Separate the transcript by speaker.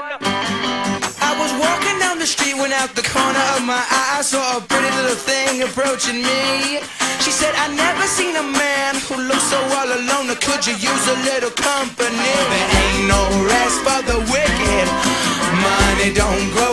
Speaker 1: I was walking down the street when out the corner of my eye I saw a pretty little thing approaching me. She said, I never seen a man who looks so all alone. Could you use a little company? There ain't no rest for the wicked. Money don't grow